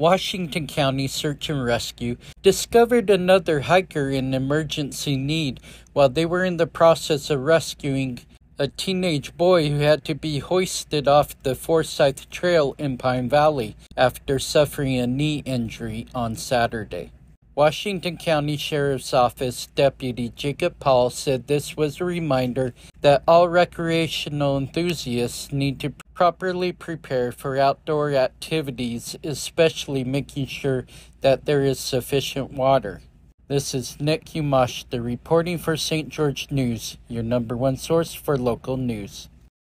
Washington County Search and Rescue discovered another hiker in emergency need while they were in the process of rescuing a teenage boy who had to be hoisted off the Forsyth Trail in Pine Valley after suffering a knee injury on Saturday. Washington County Sheriff's Office Deputy Jacob Paul said this was a reminder that all recreational enthusiasts need to properly prepare for outdoor activities, especially making sure that there is sufficient water. This is Nick Yamashita reporting for St. George News, your number one source for local news.